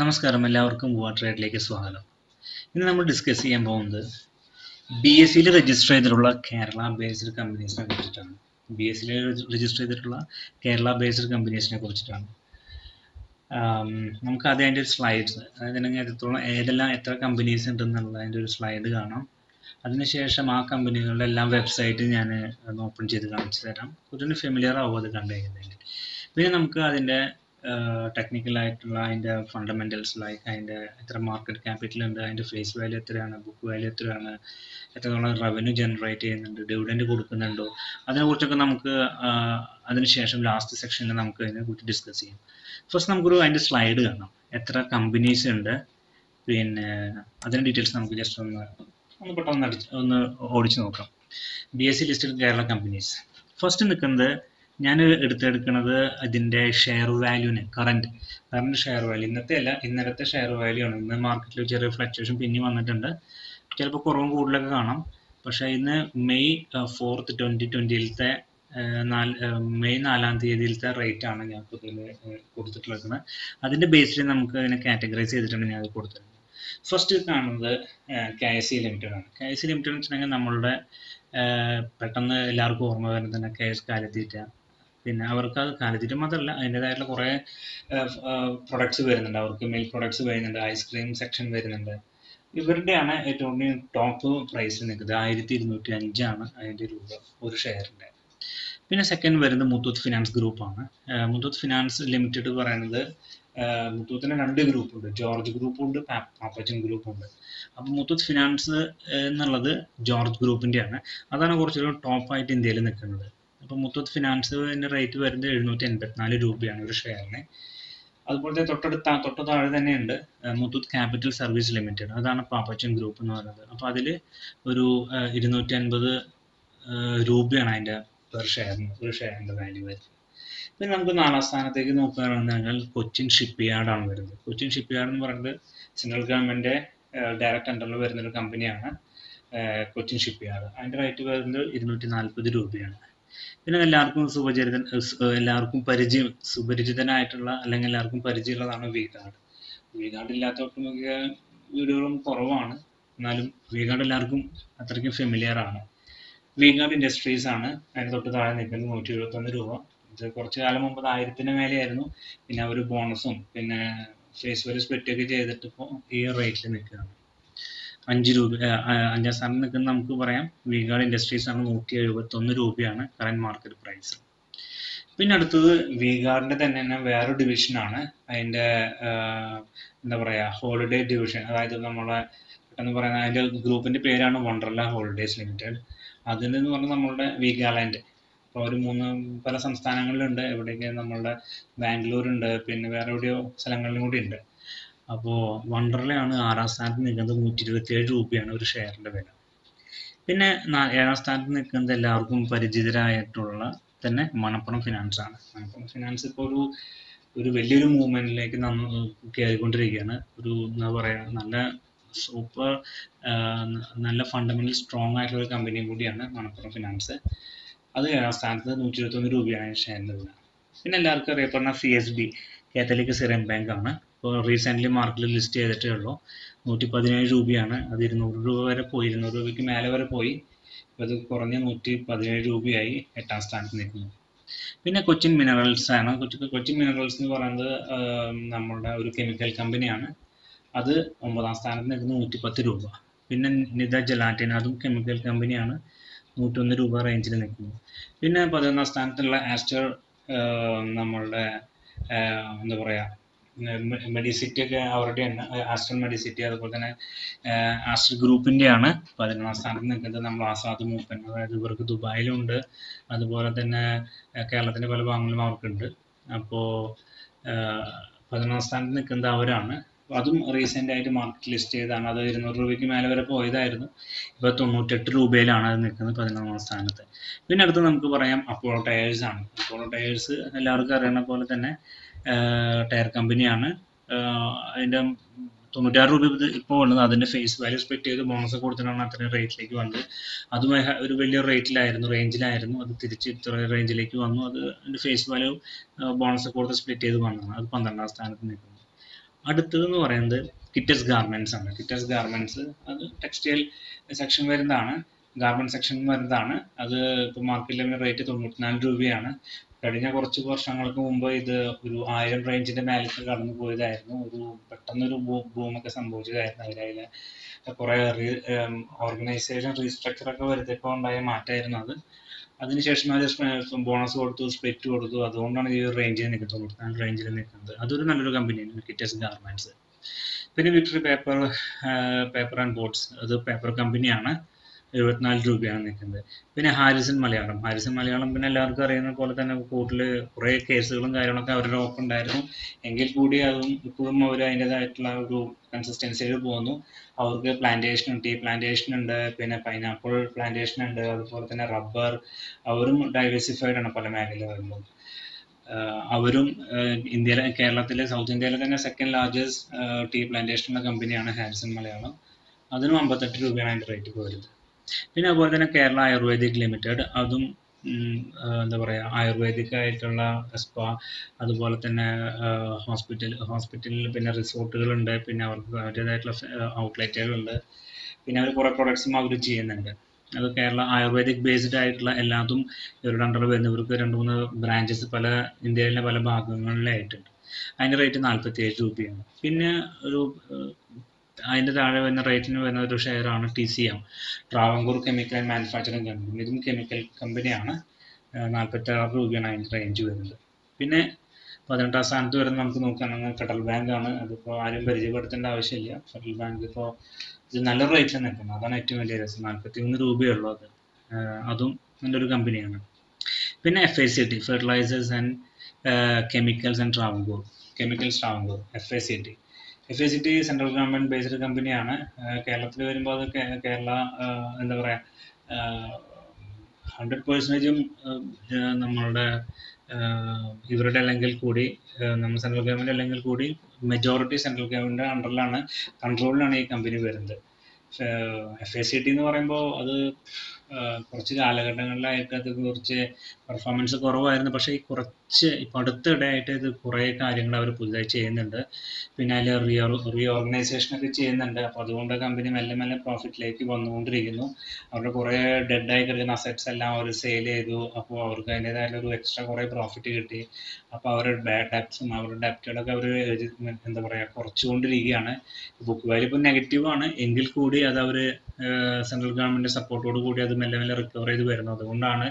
നമസ്കാരം. എല്ലാവർക്കും വാട്ടർ ട്രേഡിലേക്ക് സ്വാഗതം. ഇന്ന് നമ്മൾ ഡിസ്കസ് ചെയ്യാൻ പോകുന്നത് ബി എസ് സിയിൽ രജിസ്റ്റർ ചെയ്തിട്ടുള്ള കേരള ബേസ്ഡ് കമ്പനീസിനെ കുറിച്ചിട്ടാണ്. ബി എസ് സിയിൽ രജിസ്റ്റർ ചെയ്തിട്ടുള്ള കേരള ബേസ്ഡ് കമ്പനീസിനെ കുറിച്ചിട്ടാണ്. നമുക്ക് ആദ്യം അതിന്റെ ഒരു സ്ലൈഡ്സ് അതായത് എത്രത്തോളം ഏതെല്ലാം എത്ര കമ്പനീസ് ഉണ്ടെന്നുള്ള അതിന്റെ ഒരു സ്ലൈഡ് കാണാം. അതിനുശേഷം ആ കമ്പനികളുടെ എല്ലാം വെബ്സൈറ്റ് ഞാൻ ഓപ്പൺ ചെയ്ത് കാണിച്ചു തരാം. കുറച്ചൊന്ന് ഫെമിലിയർ ആവും അത് കണ്ടു കഴിഞ്ഞാൽ. പിന്നെ നമുക്ക് അതിന്റെ ടെക്നിക്കൽ ആയിട്ടുള്ള അതിന്റെ ഫണ്ടമെന്റൽസ് ലൈക്ക് അതിന്റെ എത്ര മാർക്കറ്റ് ക്യാപിറ്റൽ ഉണ്ട് അതിന്റെ ഫേസ് വാല്യൂ എത്രയാണ് ബുക്ക് വാല്യൂ എത്രയാണ് എത്രത്തോളം റവന്യൂ ജനറേറ്റ് ചെയ്യുന്നുണ്ട് ഡിവിഡൻഡ് കൊടുക്കുന്നുണ്ടോ അതിനെക്കുറിച്ചൊക്കെ നമുക്ക് അതിനുശേഷം ലാസ്റ്റ് സെക്ഷനിൽ നമുക്ക് അതിനെക്കുറിച്ച് ഡിസ്കസ് ചെയ്യാം. ഫസ്റ്റ് നമുക്കൊരു അതിന്റെ സ്ലൈഡ് കാണാം. എത്ര കമ്പനീസ് ഉണ്ട് പിന്നെ അതിന്റെ ഡീറ്റെയിൽസ് നമുക്ക് ജസ്റ്റ് ഒന്ന് ഒന്ന് പെട്ടെന്ന് ഒന്ന് ഓടിച്ചു നോക്കാം. B S E listed Kerala companies first നിൽക്കുന്നത് ഞാൻ എടുത്തെടുക്കുന്നത് അതിന്റെ ഷെയർ വാല്യൂനെ കറന്റ് കറന്റ് ഷെയർ വാല്യൂ ഇന്നത്തെ അല്ല ഇന്നലത്തെ ഷെയർ വാല്യൂ ആണ്. ഇന്ന് മാർക്കറ്റിൽ ചെറിയ ഫ്ലക്ച്വേഷൻ പിന്നെ വന്നിട്ടുണ്ട്. ചിലപ്പോൾ കുറവും കൂടുതലൊക്കെ കാണാം. പക്ഷേ ഇന്ന് മെയ് ഫോർത്ത് ട്വന്റി ട്വന്റിയിലത്തെ നാല് മെയ് നാലാം തീയതിയിലത്തെ റേറ്റ് ആണ് ഞാൻ ഇതിൽ കൊടുത്തിട്ടുള്ളത്. അതിന്റെ ബേസിൽ നമുക്ക് അതിനെ കാറ്റഗറൈസ് ചെയ്തിട്ടുണ്ട് ഞാൻ അത് കൊടുത്തിട്ടുണ്ട്. ഫസ്റ്റ് കാണുന്നത് കെ എസ് സി ലിമിറ്റഡ് ആണ്. കെ എസ് സി ലിമിറ്റഡ് എന്ന് വെച്ചിട്ടുണ്ടെങ്കിൽ നമ്മളുടെ പെട്ടെന്ന് എല്ലാവർക്കും ഓർമ്മ വരുന്നത് തന്നെ കെ എസ് കാലിത്തീറ്റ പിന്നെ അവർക്ക് അത് കാലിത്തീറ്റ മാത്രമല്ല അതിന്റെതായിട്ടുള്ള കുറേ പ്രൊഡക്ട്സ് വരുന്നുണ്ട്. അവർക്ക് മിൽക്ക് പ്രൊഡക്ട്സ് വരുന്നുണ്ട് ഐസ്ക്രീം സെക്ഷൻ വരുന്നുണ്ട്. ഇവരുടെയാണ് ഏറ്റവും ടോപ്പ് പ്രൈസ് നിൽക്കുന്നത്. ആയിരത്തി ഇരുന്നൂറ്റി അഞ്ചാണ് അതിന്റെ രൂപ ഒരു ഷെയറിന്റെ പിന്നെ സെക്കൻഡ് വരുന്നത് മുത്തൂത്ത് ഫിനാൻസ് ഗ്രൂപ്പാണ് മുത്തൂത്ത് ഫിനാൻസ് ലിമിറ്റഡ് പറയുന്നത് മുത്തൂത്തിന് രണ്ട് ഗ്രൂപ്പുണ്ട് ജോർജ് ഗ്രൂപ്പും ഉണ്ട് പാ- പാപ്പച്ചൻ ഗ്രൂപ്പും ഉണ്ട്. അപ്പോൾ മുത്തൂത്ത് ഫിനാൻസ് എന്നുള്ളത് ജോർജ് ഗ്രൂപ്പിന്റെയാണ് അതാണ് കുറച്ചുകൂടി ടോപ്പായിട്ട് ഇന്ത്യയിൽ നിൽക്കുന്നത്. അപ്പോൾ മുത്തൂത്ത് ഫിനാൻസിന്റെ റേറ്റ് വരുന്നത് എഴുന്നൂറ്റി എൺപത്തിനാല് രൂപയാണ് ഒരു ഷെയറിന് അതുപോലെ തൊട്ടടുത്ത തൊട്ട് താഴെ തന്നെയുണ്ട് മുത്തൂത്ത് ക്യാപിറ്റൽ സർവീസ് ലിമിറ്റഡ് അതാണ് പാപ്പച്ചൻ ഗ്രൂപ്പ് എന്ന് പറയുന്നത്. അപ്പോൾ അതിൽ ഒരു ഇരുന്നൂറ്റി അൻപത് രൂപയാണ് അതിന്റെ പെർ ഷെയറിന് ഒരു ഷെയറിന്റെ വാല്യൂ വരുന്നത്. പിന്നെ നമുക്ക് നാലാം സ്ഥാനത്തേക്ക് നോക്കുകയാണെന്നുണ്ടെങ്കിൽ കൊച്ചിൻ ഷിപ്പ് യാർഡാണ് വരുന്നത്. കൊച്ചിൻ ഷിപ്പ് യാർഡ് എന്ന് പറയുന്നത് സെൻട്രൽ ഗവൺമെന്റ് ഡയറക്റ്റ് അണ്ടറിൽ വരുന്ന ഒരു കമ്പനിയാണ് കൊച്ചിൻ ഷിപ്പ് യാർഡ് അതിന്റെ റേറ്റ് വരുന്നത് ഇരുന്നൂറ്റി നാൽപ്പത് രൂപയാണ്. പിന്നെ എല്ലാവർക്കും സുപരിചിതൻ എല്ലാവർക്കും പരിചയം സുപരിചിതനായിട്ടുള്ള അല്ലെങ്കിൽ എല്ലാവർക്കും പരിചയമുള്ളതാണ് വീഗാർഡ് വീഗാർഡ് ഇല്ലാത്ത ഒട്ടുമിക്ക വീടുകളും കുറവാണ്. എന്നാലും വീഗാർഡ് എല്ലാവർക്കും അത്രയ്ക്കും ഫെമിലിയർ ആണ്. വീഗാർഡ് ഇൻഡസ്ട്രീസ് ആണ്. അതിന് തൊട്ട് താഴെ നിൽക്കുന്നത് നൂറ്റി എഴുപത്തൊന്ന് രൂപ. ഇത് കുറച്ച് കാലം മുമ്പ് ആയിരത്തിന് മേലെയായിരുന്നു. പിന്നെ ഒരു ബോണസും പിന്നെ ഫേസ് വാല്യൂ സ്പ്ലിറ്റ് ഒക്കെ ചെയ്തിട്ട് ഇപ്പോൾ ഈ റേറ്റിൽ നിൽക്കുകയാണ്. അഞ്ച് രൂപ അഞ്ചാം സ്ഥാനം നിൽക്കുന്ന നമുക്ക് പറയാം. വീഗാർഡ് ഇൻഡസ്ട്രീസ് ആണ് നൂറ്റി എഴുപത്തൊന്ന് രൂപയാണ് കറന്റ് മാർക്കറ്റ് പ്രൈസ് പിന്നെ അടുത്തത് വീഗാർഡിന്റെ തന്നെ തന്നെ വേറൊരു ഡിവിഷനാണ് അതിന്റെ എന്താ പറയാ ഹോളിഡേ ഡിവിഷൻ അതായത് നമ്മളെ പെട്ടെന്ന് പറയുന്ന അതിന്റെ ഗ്രൂപ്പിന്റെ പേരാണ് വണ്ടർല ഹോളിഡേസ് ലിമിറ്റഡ് അതിലെന്ന് പറഞ്ഞാൽ നമ്മളുടെ വീഗാലാൻഡ് ഇപ്പോൾ ഒരു മൂന്ന് പല സംസ്ഥാനങ്ങളിലുണ്ട്. എവിടെയൊക്കെ നമ്മളുടെ ബാംഗ്ലൂരുണ്ട്. പിന്നെ വേറെ എവിടെയോ സ്ഥലങ്ങളിലും കൂടി ഉണ്ട്. അപ്പോൾ വണ്ടർലയാണ് ആറാം സ്ഥാനത്ത് നിൽക്കുന്നത് നൂറ്റി ഇരുപത്തിയേഴ് രൂപയാണ് ഒരു ഷെയറിന്റെ വില. പിന്നെ ഏഴാം സ്ഥാനത്ത് നിൽക്കുന്നത് എല്ലാവർക്കും പരിചിതരായിട്ടുള്ള തന്നെ മണപ്പുറം ഫിനാൻസ് ആണ്. മണപ്പുറം ഫിനാൻസ് ഇപ്പോൾ ഒരു ഒരു വലിയൊരു മൂവ്മെന്റിലേക്ക് നമ്മൾ കയറിക്കൊണ്ടിരിക്കുകയാണ് ഒരു എന്താ പറയാ നല്ല സൂപ്പർ നല്ല ഫണ്ടമെന്റൽ സ്ട്രോങ് ആയിട്ടുള്ള ഒരു കമ്പനിയും കൂടിയാണ് മണപ്പുറം ഫിനാൻസ് അത് ഏഴാം സ്ഥാനത്ത് നൂറ്റി ഇരുപത്തൊന്ന് രൂപയാണ് ഷെയറിന്റെ വില. പിന്നെ എല്ലാവർക്കും അറിയപ്പെടുന്ന C S B Catholic Syrian bank ആണ്. ഇപ്പോൾ റീസെന്റ്ലി മാർക്കറ്റിൽ ലിസ്റ്റ് ചെയ്തിട്ടേ ഉള്ളൂ. നൂറ്റി പതിനേഴ് രൂപയാണ്. അത് ഇരുന്നൂറ് രൂപ വരെ പോയി. ഇരുന്നൂറ് രൂപയ്ക്ക് മേലെ വരെ പോയി. ഇപ്പോൾ അത് കുറഞ്ഞ് നൂറ്റി പതിനേഴ് രൂപയായി എട്ടാം സ്ഥാനത്ത് നിൽക്കുന്നു. പിന്നെ കൊച്ചിൻ മിനറൽസ് ആണ്. കൊച്ചി കൊച്ചിൻ മിനറൽസ് എന്ന് പറയുന്നത് നമ്മുടെ ഒരു കെമിക്കൽ കമ്പനിയാണ് അത് ഒമ്പതാം സ്ഥാനത്ത് നിൽക്കുന്നത് നൂറ്റി പത്ത് രൂപ. പിന്നെ നിത ജലാറ്റിൻ അതും കെമിക്കൽ കമ്പനിയാണ് നൂറ്റൊന്ന് രൂപ റേഞ്ചിൽ നിൽക്കുന്നു. പിന്നെ പതിനൊന്നാം സ്ഥാനത്തുള്ള ആസ്റ്റർ നമ്മളുടെ എന്താ പറയുക മെഡിസിറ്റി ഒക്കെ അവരുടെ ആസ്ട്രൽ മെഡിസിറ്റി അതുപോലെ തന്നെ ആസ്ട്രൽ ഗ്രൂപ്പിന്റെയാണ് പതിനൊന്നാം സ്ഥാനത്ത് നിൽക്കുന്നത് നമ്മൾ ആസാദ് മൂപ്പൻ. അതായത് ഇവർക്ക് ദുബായിലുണ്ട്. അതുപോലെ തന്നെ കേരളത്തിന്റെ പല ഭാഗങ്ങളിലും അവർക്കുണ്ട്. അപ്പോൾ പതിനൊന്നാം സ്ഥാനത്ത് നിൽക്കുന്നത് അവരാണ്. അതും റീസെന്റ് ആയിട്ട് മാർക്കറ്റ് ലിസ്റ്റ് ചെയ്തതാണ് അത് ഇരുന്നൂറ് രൂപയ്ക്ക് മേലെ വരെ പോയതായിരുന്നു. ഇപ്പോൾ തൊണ്ണൂറ്റെട്ട് രൂപയിലാണ് അത് നിൽക്കുന്നത് പതിനൊന്നാം സ്ഥാനത്ത്. പിന്നെ അടുത്ത് നമുക്ക് പറയാം അപ്പോളോ ടയേഴ്സ് ആണ്. അപ്പോളോ ടയേഴ്സ് എല്ലാവർക്കും അറിയുന്ന പോലെ തന്നെ ടയർ കമ്പനിയാണ് അതിന്റെ തൊണ്ണൂറ്റാറ് രൂപ ഇപ്പോൾ ഉള്ളത്. അതിന്റെ ഫേസ് വാല്യൂ സ്പെക്ട് ചെയ്ത് ബോണസ് കൊടുത്തിട്ടാണ് അത്രയും റേറ്റിലേക്ക് വന്നത്. അതും ഒരു വലിയ റേറ്റിലായിരുന്നു റേഞ്ചിലായിരുന്നു അത് തിരിച്ച് ഇത്ര റേഞ്ചിലേക്ക് വന്നു. അത് അതിന്റെ ഫേസ് വാല്യൂ ബോണസ് കൊടുത്ത് സ്പ്ലിറ്റ് ചെയ്ത് വന്നതാണ്. അത് പന്ത്രണ്ടാം സ്ഥാനത്ത് നിൽക്കുന്നു അടുത്തത് എന്ന് പറയുന്നത് കിറ്റസ് ഗാർമെന്റ്സ് ആണ്. കിറ്റസ് ഗാർമെന്റ്സ് അത് ടെക്സ്റ്റൈൽ സെക്ഷൻ വരുന്നതാണ്. ഗാർമെന്റ് സെക്ഷൻ വരുന്നതാണ്. അത് ഇപ്പോൾ മാർക്കറ്റിലെ റേറ്റ് തൊണ്ണൂറ്റിനാല് രൂപയാണ്. കഴിഞ്ഞ കുറച്ച് വർഷങ്ങൾക്ക് മുമ്പ് ഇത് ഒരു ആയിരം റേഞ്ചിന്റെ മേലേക്ക് കടന്നു പോയതായിരുന്നു. ഒരു പെട്ടെന്നൊരു ബൂമൊക്കെ സംഭവിച്ചതായിരുന്നു അതിലെ. കുറെ ഓർഗനൈസേഷൻ റീസ്ട്രക്ചർ ഒക്കെ വരുത്തിയപ്പോൾ ഉണ്ടായ മാറ്റമായിരുന്നു അത്. അതിനുശേഷം അവർ ബോണസ് കൊടുത്തു സ്പ്ലിറ്റ് കൊടുത്തു അതുകൊണ്ടാണ് ഈ ഒരു റേഞ്ചിൽ നിൽക്കുന്നത് തൊണ്ണൂറ്റിനാല് റേഞ്ചിൽ നിൽക്കുന്നത് അതൊരു നല്ലൊരു കമ്പനിയാണ് കിറ്റസ് ഗാർമെന്റ്സ് പിന്നെ Victory paper paper and boards അത് പേപ്പർ കമ്പനിയാണ് എഴുപത്തിനാല് രൂപയാണ് നിൽക്കുന്നത്. പിന്നെ ഹാരിസൺ മലയാളം. ഹാരിസൺ മലയാളം പിന്നെ എല്ലാവർക്കും അറിയുന്ന പോലെ തന്നെ കൂടുതൽ കുറേ കേസുകളും കാര്യങ്ങളൊക്കെ അവരുടെ ഒപ്പം ഉണ്ടായിരുന്നു. എങ്കിൽ കൂടി അതും ഇപ്പോഴും അവർ അതിന്റെതായിട്ടുള്ള ഒരു കൺസിസ്റ്റൻസിയിൽ പോകുന്നു. അവർക്ക് പ്ലാന്റേഷൻ ടീ പ്ലാന്റേഷൻ ഉണ്ട്. പിന്നെ പൈനാപ്പിൾ പ്ലാന്റേഷൻ ഉണ്ട്. അതുപോലെ തന്നെ റബ്ബർ അവരും ഡൈവേഴ്സിഫൈഡ് ആണ് പല മേഖലകളിലും അവരും ഇന്ത്യയിലെ കേരളത്തിലെ സൗത്ത് ഇന്ത്യയിലെ തന്നെ സെക്കൻഡ് ലാർജസ്റ്റ് ടീ പ്ലാന്റേഷൻ ഉള്ള കമ്പനിയാണ് ഹാരിസൺ മലയാളം. അതിനും അമ്പത്തെട്ട് രൂപയാണ് അതിന്റെ റേറ്റ് വരുന്നത്. പിന്നെ അതുപോലെ തന്നെ കേരള ആയുർവേദിക് ലിമിറ്റഡ് അതും എന്താ പറയുക ആയുർവേദിക് ആയിട്ടുള്ള സ്പാ അതുപോലെ തന്നെ ഹോസ്പിറ്റൽ ഹോസ്പിറ്റലിൽ പിന്നെ റിസോർട്ടുകളുണ്ട് പിന്നെ അവർക്ക് അവരുടേതായിട്ടുള്ള ഔട്ട്ലെറ്റുകളുണ്ട്. പിന്നെ അവർ കുറേ പ്രൊഡക്ട്സും അവർ ചെയ്യുന്നുണ്ട്. അത് കേരള ആയുർവേദിക് ബേസ്ഡ് ആയിട്ടുള്ള എല്ലാതും ഇവരുടെ അണ്ടർ വരുന്ന ഇവർക്ക് രണ്ട് മൂന്ന് ബ്രാഞ്ചസ് പല ഇന്ത്യയിലെ പല ഭാഗങ്ങളിലായിട്ടുണ്ട്. അതിന്റെ റേറ്റ് നാൽപ്പത്തി ഏഴ് രൂപയാണ്. പിന്നെ ഒരു അതിന്റെ താഴെ വരുന്ന റേറ്റിന് വരുന്ന ഒരു ഷെയറാണ് T C M Travancore chemical and manufacturing company ഇതും കെമിക്കൽ കമ്പനിയാണ് നാൽപ്പത്തി ആറ് രൂപയാണ് അതിന്റെ റേഞ്ച് വരുന്നത്. പിന്നെ പതിനെട്ടാം സ്ഥാനത്ത് വരുന്ന നമുക്ക് നോക്കുകയാണെങ്കിൽ ഫെഡറൽ ബാങ്ക് ആണ്. അതിപ്പോൾ ആരും പരിചയപ്പെടുത്തേണ്ട ആവശ്യമില്ല. ഫെഡറൽ ബാങ്ക് ഇപ്പോൾ ഇത് നല്ല റേറ്റിൽ നിൽക്കുന്നത് അതാണ് ഏറ്റവും വലിയ രസം. നാൽപ്പത്തി മൂന്ന് രൂപയുള്ളൂ അത്. അതും നല്ലൊരു കമ്പനിയാണ് പിന്നെ F I C T fertilisers and chemicals and Travancore chemicals Travancore F I C T F I C T central government based കമ്പനിയാണ് കേരളത്തിൽ വരുമ്പോൾ അത് കേരള എന്താ പറയുക ഹൺഡ്രഡ് പേഴ്സന്റേജും നമ്മളുടെ ഇവരുടെ അല്ലെങ്കിൽ കൂടി നമ്മൾ സെൻട്രൽ ഗവൺമെന്റ് അല്ലെങ്കിൽ കൂടി മെജോറിറ്റി സെൻട്രൽ ഗവൺമെന്റ് അണ്ടറിലാണ് കൺട്രോളിലാണ് ഈ കമ്പനി വരുന്നത്. എഫ് എ സി ടി എന്ന് പറയുമ്പോൾ അത് കുറച്ച് കാലഘട്ടങ്ങളിലായിട്ട് അത് കുറച്ച് പെർഫോമൻസ് കുറവായിരുന്നു. പക്ഷേ ഈ കുറച്ച് ഇപ്പോൾ അടുത്തിടെയായിട്ട് ഇത് കുറേ കാര്യങ്ങൾ അവർ പുതുതായി ചെയ്യുന്നുണ്ട്. പിന്നെ അതിൽ റിയോ റീഓർഗനൈസേഷൻ ഒക്കെ ചെയ്യുന്നുണ്ട്. അപ്പോൾ അതുകൊണ്ട് കമ്പനി മെല്ലെ മെല്ലെ പ്രോഫിറ്റിലേക്ക് വന്നുകൊണ്ടിരിക്കുന്നു. അവരുടെ കുറേ ഡെഡായി കിടക്കുന്ന അസെറ്റ്സ് എല്ലാം അവർ സെയിൽ ചെയ്തു. അപ്പോൾ അവർക്ക് അതിന്റെതായ ഒരു എക്സ്ട്രാ കുറേ പ്രോഫിറ്റ് കിട്ടി. അപ്പോൾ അവരുടെ ബാഡ് ഡെപ്സും അവരുടെ ഡെപ്റ്റുകളൊക്കെ അവർ എന്താ പറയുക കുറച്ചുകൊണ്ടിരിക്കുകയാണ്. ബുക്ക് വാല്യൂ ഇപ്പോൾ നെഗറ്റീവ് ആണ്. എങ്കിൽ കൂടി അത് അവർ സെൻട്രൽ ഗവൺമെന്റ് സപ്പോർട്ടോട് കൂടി അത് മെല്ലെ മെല്ലെ റിക്കവർ ചെയ്ത് വരുന്നത് അതുകൊണ്ടാണ്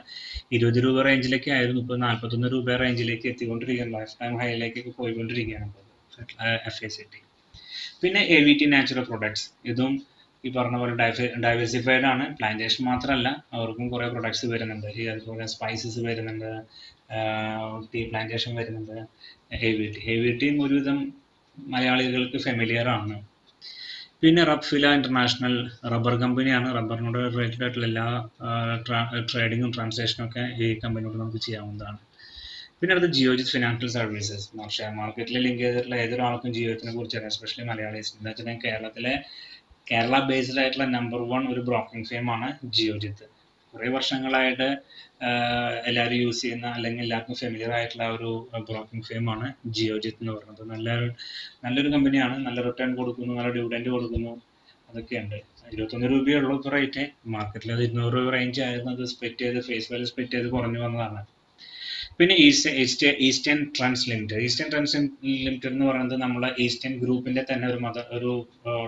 ഇരുപത് രൂപ റേഞ്ചിലേക്ക് ആയിരുന്നു ഇപ്പോൾ നാൽപ്പത്തൊന്ന് രൂപ റേഞ്ചിലേക്ക് എത്തിക്കൊണ്ടിരിക്കുകയാണ്. ലൈഫ് ടൈം ഹൈയിലേക്കൊക്കെ പോയിക്കൊണ്ടിരിക്കുകയാണ് എഫ് എ സി ടി പിന്നെ A V T natural products ഇതും ഈ പറഞ്ഞ പോലെ ഡൈവേഴ്സിഫൈഡ് ആണ്. പ്ലാന്റേഷൻ മാത്രമല്ല അവർക്കും കുറേ പ്രൊഡക്ട്സ് വരുന്നുണ്ട്. ഈ അതുപോലെ സ്പൈസസ് വരുന്നുണ്ട്. ടീ പ്ലാന്റേഷൻ വരുന്നുണ്ട്. A V T A V ടിയും ഒരുവിധം മലയാളികൾക്ക് ഫെമിലിയർ ആണ്. പിന്നെ റബ്ഫില ഇന്റർനാഷണൽ റബ്ബർ കമ്പനിയാണ്. റബ്ബറിനോട് റിലേറ്റഡ് ആയിട്ടുള്ള എല്ലാ ട്രേഡിങ്ങും ട്രാൻസാക്ഷനും ഒക്കെ ഈ കമ്പനിയോട് നമുക്ക് ചെയ്യാവുന്നതാണ്. പിന്നെ അടുത്ത് ജിയോജിത് ഫിനാൻഷ്യൽ സർവീസസ് ഷെയർ മാർക്കറ്റിൽ ലിങ്ക് ചെയ്തിട്ടുള്ള ഏതൊരാൾക്കും ജിയോജിത്തിനെ കുറിച്ച് അറിയാം എസ്പെഷ്യലി മലയാളീസ് എന്താ വെച്ചിട്ടുണ്ടെങ്കിൽ കേരളത്തിലെ കേരള ബേസ്ഡ് ആയിട്ടുള്ള നമ്പർ വൺ ഒരു ബ്രോക്കിംഗ് ഫേമാണ് ജിയോജിത്ത് കുറേ വർഷങ്ങളായിട്ട് എല്ലാവരും യൂസ് ചെയ്യുന്ന അല്ലെങ്കിൽ എല്ലാവർക്കും ഫെമിലിയർ ആയിട്ടുള്ള ഒരു ബ്രോക്കിംഗ് ഫേമാണ് ജിയോജിത്ത് എന്ന് പറയുന്നത്. നല്ല നല്ലൊരു കമ്പനിയാണ് നല്ല റിട്ടേൺ കൊടുക്കുന്നു നല്ല ഡിവിഡൻഡ് കൊടുക്കുന്നു. അതൊക്കെയുണ്ട്. ഇരുപത്തൊന്ന് രൂപയേ ഉള്ളൂ ഇപ്പോൾ റേറ്റ് മാർക്കറ്റിൽ അത് ഇരുന്നൂറ് രൂപ റേഞ്ച് ആയിരുന്നു അത് സ്പ്ലിറ്റ് ചെയ്ത് ഫേസ് വാല്യൂ സ്പ്ലിറ്റ് ചെയ്ത് കുറഞ്ഞു വന്നതാണ്. പിന്നെ east eastern trans limited eastern trans limited എന്ന് പറയുന്നത് നമ്മളെ ഈസ്റ്റേൺ ഗ്രൂപ്പിന്റെ തന്നെ ഒരു മത ഒരു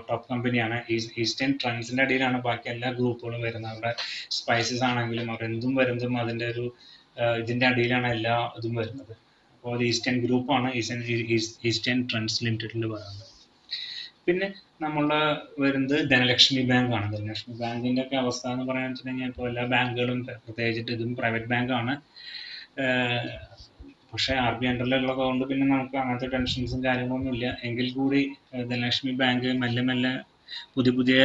ടോപ്പ് കമ്പനിയാണ് ഈസ്റ്റേൺ ട്രാൻസിന്റെ അടിയിലാണ് ബാക്കി എല്ലാ ഗ്രൂപ്പുകളും വരുന്നത്. അവിടെ സ്പൈസസ് ആണെങ്കിലും അവർ എന്തും വരുന്നതും അതിന്റെ ഒരു ഇതിന്റെ അടിയിലാണ് എല്ലാ ഇതും വരുന്നത്. അപ്പോൾ ഈസ്റ്റേൺ ഗ്രൂപ്പാണ് ഈസ്റ്റേൺ ഈസ്റ്റേൺ ട്രാൻസ് ലിമിറ്റഡിൽ പറയുന്നത്. പിന്നെ നമ്മളുടെ വരുന്നത് ധനലക്ഷ്മി ബാങ്ക് ആണ്. ധനലക്ഷ്മി ബാങ്കിന്റെ ഒക്കെ അവസ്ഥ എന്ന് പറയാൻ വെച്ചിട്ടുണ്ടെങ്കിൽ ഇപ്പോൾ എല്ലാ ബാങ്കുകളും പ്രത്യേകിച്ചിട്ട് ഇതും പ്രൈവറ്റ് ബാങ്കാണ് പക്ഷേ ആർ ബി അണ്ടറിലുള്ളത് കൊണ്ട് പിന്നെ നമുക്ക് അങ്ങനത്തെ ടെൻഷൻസും കാര്യങ്ങളൊന്നും ഇല്ല. എങ്കിൽ കൂടി ധനലക്ഷ്മി ബാങ്ക് മെല്ലെ മെല്ലെ പുതിയ പുതിയ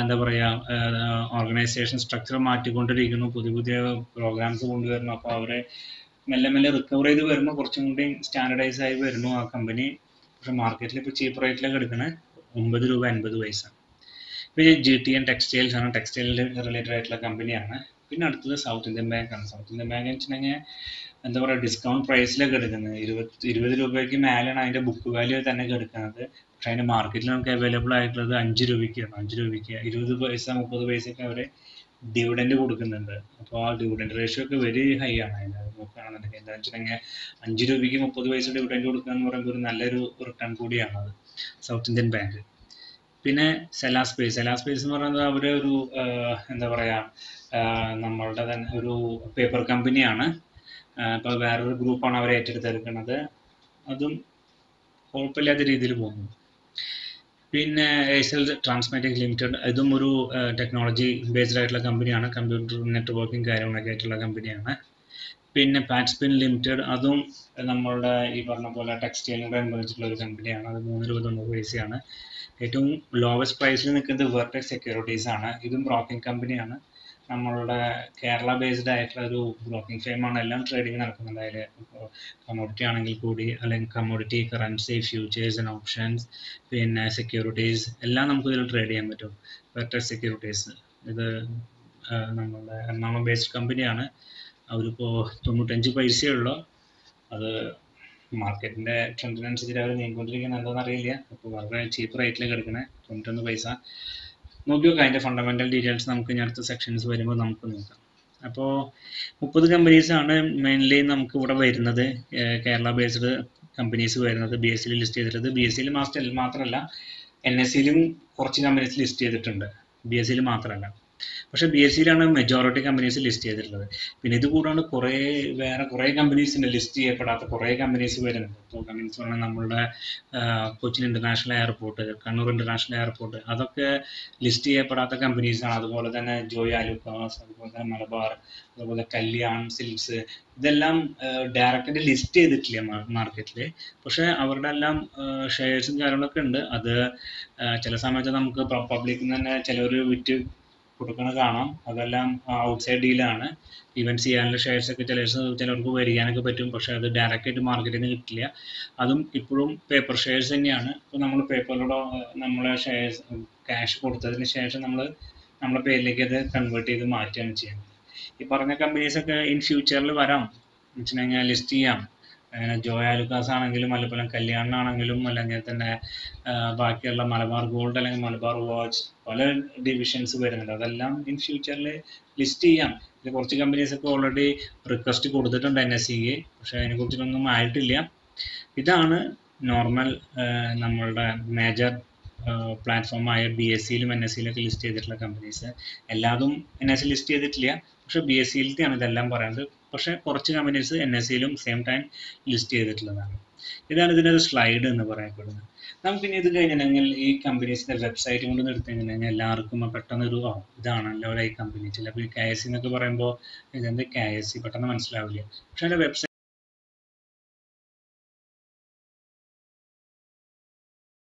എന്താ പറയുക ഓർഗനൈസേഷൻ സ്ട്രക്ചർ മാറ്റിക്കൊണ്ടിരിക്കുന്നു. പുതിയ പുതിയ പ്രോഗ്രാംസ് കൊണ്ടുവരുന്നു. അപ്പോൾ അവരെ മെല്ലെ മെല്ലെ റിക്കവർ ചെയ്ത് വരുന്നു. കുറച്ചും കൂടി സ്റ്റാൻഡർഡൈസ് ആയി വരുന്നു ആ കമ്പനി പക്ഷെ മാർക്കറ്റിൽ ഇപ്പോൾ ചീപ്പ് റേറ്റിലൊക്കെ എടുക്കണേ ഒമ്പത് രൂപ അൻപത് പൈസ. പിന്നെ ജി ടി എൻ ടെക്സ്റ്റൈൽസ് ആണ്. ടെക്സ്റ്റൈൽ റിലേറ്റഡ് ആയിട്ടുള്ള കമ്പനിയാണ് പിന്നെ അടുത്തത് സൗത്ത് ഇന്ത്യൻ ബാങ്കാണ് സൗത്ത് ഇന്ത്യൻ ബാങ്ക് എന്ന് വെച്ചിട്ടുണ്ടെങ്കിൽ എന്താ പറയുക ഡിസ്കൗണ്ട് പ്രൈസിലൊക്കെ എടുക്കുന്നത് ഇരുപത് ഇരുപത് രൂപയ്ക്ക് മേലെയാണ് അതിന്റെ ബുക്ക് വാല്യൂ തന്നെ എടുക്കുന്നത് പക്ഷേ അതിന്റെ മാർക്കറ്റിൽ നമുക്ക് അവൈലബിൾ ആയിട്ടുള്ളത് അഞ്ച് രൂപയ്ക്കാണ്. അഞ്ച് രൂപയ്ക്ക് ഇരുപത് പൈസ മുപ്പത് പൈസയൊക്കെ അവർ ഡിവിഡൻഡ് കൊടുക്കുന്നുണ്ട്. അപ്പോൾ ആ ഡിവിഡൻഡ് റേഷ്യോ ഒക്കെ വെരി ഹൈ ആണ് അതിന് നോക്കുകയാണെന്നുണ്ടെങ്കിൽ എന്താണെന്ന് വെച്ചിട്ടുണ്ടെങ്കിൽ അഞ്ച് രൂപയ്ക്ക് മുപ്പത് പൈസ ഡിവിഡൻഡ് കൊടുക്കുക എന്ന് പറയുമ്പോൾ ഒരു നല്ലൊരു റിട്ടേൺ കൂടിയാണ് അത് സൗത്ത് ഇന്ത്യൻ ബാങ്ക് പിന്നെ സെലാസ്പേസ് സെലാസ്പേസ് എന്ന് പറയുന്നത് അവർ ഒരു എന്താ പറയുക നമ്മളുടെ തന്നെ ഒരു പേപ്പർ കമ്പനിയാണ് ഇപ്പോൾ വേറൊരു ഗ്രൂപ്പാണ് അവർ ഏറ്റെടുത്തെടുക്കുന്നത്. അതും കുഴപ്പമില്ലാത്ത രീതിയിൽ പോകുന്നു. പിന്നെ എയ്സൽ ട്രാൻസ്മാറ്റിക് ലിമിറ്റഡ് ഇതും ഒരു ടെക്നോളജി ബേസ്ഡ് ആയിട്ടുള്ള കമ്പനിയാണ് കമ്പ്യൂട്ടർ നെറ്റ്വർക്കിംഗ് കാര്യങ്ങളൊക്കെ ആയിട്ടുള്ള കമ്പനിയാണ് പിന്നെ പാറ്റ്സ്പിൻ ലിമിറ്റഡ് അതും നമ്മളുടെ ഈ പറഞ്ഞ പോലെ ടെക്സ്റ്റൈലിനോട് അനുബന്ധിച്ചിട്ടുള്ള ഒരു കമ്പനിയാണ് അത് മൂന്ന് രൂപ തൊണ്ണൂറ് പൈസയാണ് ഏറ്റവും ലോവസ്റ്റ് പ്രൈസിൽ നിൽക്കുന്നത് വെർട്ടെക്സ് സെക്യൂരിറ്റീസ് ആണ്. ഇതും ബ്രോക്കിംഗ് കമ്പനിയാണ് നമ്മളുടെ കേരള ബേസ്ഡ് ആയിട്ടുള്ള ഒരു ബ്രോക്കിംഗ് ഫേമാണ് എല്ലാം ട്രേഡിംഗ് നടക്കുന്നത്. അതിൽ കമ്മോഡിറ്റി ആണെങ്കിൽ കൂടി അല്ലെങ്കിൽ commodity currency futures and options പിന്നെ സെക്യൂരിറ്റീസ് എല്ലാം നമുക്ക് ഇതിൽ ട്രേഡ് ചെയ്യാൻ പറ്റും. വെറ്റർ സെക്യൂരിറ്റീസ് ഇത് നമ്മളുടെ എറണാകുളം ബേസ്ഡ് കമ്പനിയാണ് അവരിപ്പോൾ തൊണ്ണൂറ്റഞ്ച് പൈസയേ ഉള്ളൂ. അത് മാർക്കറ്റിന്റെ ട്രെൻഡിനനുസരിച്ച് അവർ നീങ്ങിക്കൊണ്ടിരിക്കുന്നത് എന്താണെന്ന് അറിയില്ല. അപ്പോൾ വളരെ ചീപ്പ് റേറ്റിലേക്ക് എടുക്കണേ തൊണ്ണൂറ്റൊന്ന് പൈസ. നോക്കി നോക്കാം അതിന്റെ ഫണ്ടമെന്റൽ ഡീറ്റെയിൽസ് നമുക്ക് ഇനി അടുത്ത സെക്ഷൻസ് വരുമ്പോൾ നമുക്ക് നോക്കാം. അപ്പോൾ മുപ്പത് കമ്പനീസാണ് മെയിൻലി നമുക്ക് ഇവിടെ വരുന്നത്. കേരള ബേസ്ഡ് കമ്പനീസ് വരുന്നത്. ബി എസ് സിയിൽ ലിസ്റ്റ് ചെയ്തിട്ടുള്ളത് ബി എസ് സിയിൽ മാത്രമല്ല എൻ എസ് സിയിലും കുറച്ച് കമ്പനീസ് ലിസ്റ്റ് ചെയ്തിട്ടുണ്ട്. ബി എസ് സിയിൽ മാത്രമല്ല. പക്ഷേ ബി എസ് സിയിലാണ് മെജോറിറ്റി കമ്പനീസ് ലിസ്റ്റ് ചെയ്തിട്ടുള്ളത്. പിന്നെ ഇത് കൂടാണ്ട് കുറേ വേറെ കുറേ കമ്പനീസ് ഉണ്ട് ലിസ്റ്റ് ചെയ്യപ്പെടാത്ത കുറേ കമ്പനീസ് വരുന്നുണ്ട്. ഇപ്പോൾ കമ്പനീസ് പറഞ്ഞാൽ നമ്മളുടെ Cochin international airport Kannur international airport അതൊക്കെ ലിസ്റ്റ് ചെയ്യപ്പെടാത്ത കമ്പനീസ് ആണ്. അതുപോലെ തന്നെ ജോയ് ആലുക്കാസ് അതുപോലെ തന്നെ മലബാർ അതുപോലെ കല്യാൺ സിൽക്സ് ഇതെല്ലാം ഡയറക്റ്റ് ലിസ്റ്റ് ചെയ്തിട്ടില്ല മാർക്കറ്റിൽ പക്ഷേ അവരുടെ എല്ലാം ഷെയർസും കാര്യങ്ങളൊക്കെ ഉണ്ട്. അത് ചില സമയത്ത് നമുക്ക് പബ്ലിക്കിൽ നിന്ന് തന്നെ ചിലർ വിറ്റ് കൊടുക്കണ കാണാം. അതെല്ലാം ഔട്ട്സൈഡ് ഡീലാണ് ഇവൻസ് ചെയ്യാനുള്ള ഷെയർസ് ഒക്കെ ചില ചിലർക്ക് വരികാനൊക്കെ പറ്റും. പക്ഷെ അത് ഡയറക്റ്റ് ആയിട്ട് മാർക്കറ്റിൽ നിന്ന് കിട്ടില്ല. അതും ഇപ്പോഴും പേപ്പർ ഷെയർസ് തന്നെയാണ്. ഇപ്പോൾ നമ്മൾ പേപ്പറിലൂടെ നമ്മളെ ഷെയർസ് ക്യാഷ് കൊടുത്തതിന് ശേഷം നമ്മൾ നമ്മളെ പേരിലേക്ക് അത് കൺവേർട്ട് ചെയ്ത് മാറ്റുകയാണ് ചെയ്യുന്നത്. ഈ പറഞ്ഞ കമ്പനീസ് ഒക്കെ ഇൻ ഫ്യൂച്ചറിൽ വരാം. എന്ന് വെച്ചിട്ടുണ്ടെങ്കിൽ ലിസ്റ്റ് ചെയ്യാം. അങ്ങനെ ജോയ ആലുക്കാസ് ആണെങ്കിലും മലപ്പുറം കല്യാണാണെങ്കിലും അല്ലെങ്കിൽ തന്നെ ബാക്കിയുള്ള മലബാർ ഗോൾഡ് അല്ലെങ്കിൽ മലബാർ വാച്ച് പല ഡിവിഷൻസ് വരുന്നുണ്ട്. അതെല്ലാം ഇൻ ഫ്യൂച്ചറിൽ ലിസ്റ്റ് ചെയ്യാം. ഇത് കുറച്ച് കമ്പനീസ് ഒക്കെ ഓൾറെഡി റിക്വസ്റ്റ് കൊടുത്തിട്ടുണ്ട് എൻ എസ് സിക്ക് പക്ഷെ അതിനെ കുറിച്ചിട്ടൊന്നും ആയിട്ടില്ല. ഇതാണ് നോർമൽ നമ്മളുടെ മേജർ പ്ലാറ്റ്ഫോമായ ബി എസ് സിയിലും എൻ എസ് സിയിലൊക്കെ ലിസ്റ്റ് ചെയ്തിട്ടുള്ള കമ്പനീസ് എല്ലാതും എൻ എസ് സി ലിസ്റ്റ് ചെയ്തിട്ടില്ല. പക്ഷെ ബി എസ് സിയിലത്തെയാണ് ഇതെല്ലാം പറയുന്നത്. പക്ഷെ കുറച്ച് കമ്പനീസ് എൻ എസ് സിയിലും സെയിം ടൈം ലിസ്റ്റ് ചെയ്തിട്ടുള്ളതാണ്. ഇതാണ് ഇതിന്റെ ഒരു സ്ലൈഡ് എന്ന് പറയപ്പെടുന്നത്. നമുക്കിനി ഇത് കഴിഞ്ഞിട്ടുണ്ടെങ്കിൽ ഈ കമ്പനീസിന്റെ വെബ്സൈറ്റ് കൊണ്ട് എടുത്തു കഴിഞ്ഞാൽ എല്ലാവർക്കും പെട്ടെന്ന് ഒരു "ഓ, ഇതാണല്ലോ ഈ കമ്പനി ചിലപ്പോൾ കെ എസ് സി എന്നൊക്കെ പറയുമ്പോൾ ഇതെന്ത് കെ എസ് സി പെട്ടെന്ന് മനസ്സിലാവില്ല. പക്ഷേ അതിന്റെ വെബ്സൈറ്റ്